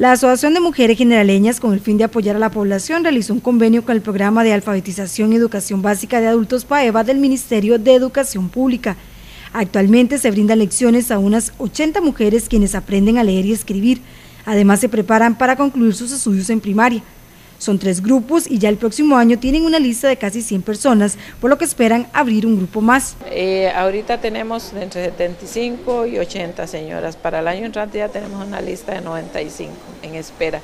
La Asociación de Mujeres Generaleñas, con el fin de apoyar a la población, realizó un convenio con el Programa de Alfabetización y Educación Básica de Adultos PAEVA del Ministerio de Educación Pública. Actualmente se brindan lecciones a unas 80 mujeres quienes aprenden a leer y escribir. Además se preparan para concluir sus estudios en primaria. Son tres grupos y ya el próximo año tienen una lista de casi 100 personas, por lo que esperan abrir un grupo más. Eh, ahorita tenemos entre 75 y 80 señoras. Para el año entrante ya tenemos una lista de 95 en espera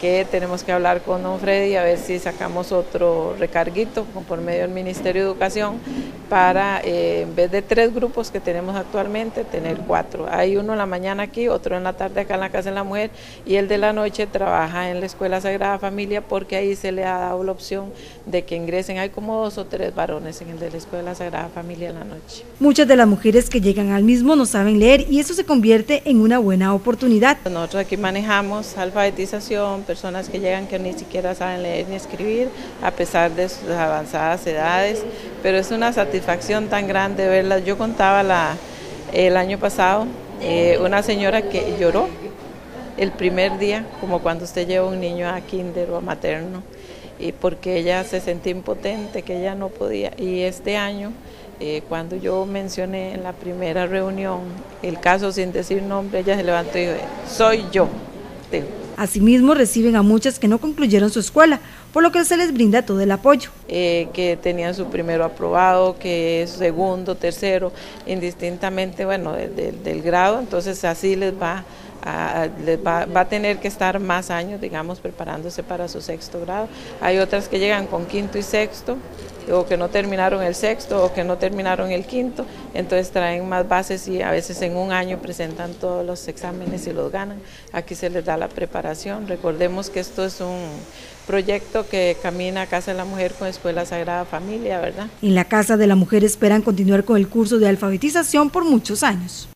que tenemos que hablar con don Freddy a ver si sacamos otro recarguito por medio del Ministerio de Educación para, eh, en vez de tres grupos que tenemos actualmente, tener cuatro. Hay uno en la mañana aquí, otro en la tarde acá en la Casa de la Mujer y el de la noche trabaja en la Escuela Sagrada Familia porque ahí se le ha dado la opción de que ingresen. Hay como dos o tres varones en el de la Escuela Sagrada Familia en la noche. Muchas de las mujeres que llegan al mismo no saben leer y eso se convierte en una buena oportunidad. Nosotros aquí manejamos alfabetización, personas que llegan que ni siquiera saben leer ni escribir, a pesar de sus avanzadas edades, pero es una satisfacción tan grande verlas. Yo contaba la, el año pasado eh, una señora que lloró el primer día, como cuando usted lleva un niño a kinder o a materno, y porque ella se sentía impotente, que ella no podía. Y este año, eh, cuando yo mencioné en la primera reunión el caso sin decir nombre, ella se levantó y dijo, soy yo. Asimismo, reciben a muchas que no concluyeron su escuela, por lo que se les brinda todo el apoyo. Eh, que tenían su primero aprobado, que es segundo, tercero, indistintamente, bueno, del grado, entonces así les va va, va, a tener que estar más años, digamos, preparándose para su sexto grado. Hay otras que llegan con quinto y sexto, o que no terminaron el sexto, o que no terminaron el quinto, entonces traen más bases y a veces en un año presentan todos los exámenes y los ganan. Aquí se les da la preparación. Recordemos que esto es un proyecto que camina a Casa de la Mujer con Escuela Sagrada Familia, ¿verdad? En la Casa de la Mujer esperan continuar con el curso de alfabetización por muchos años.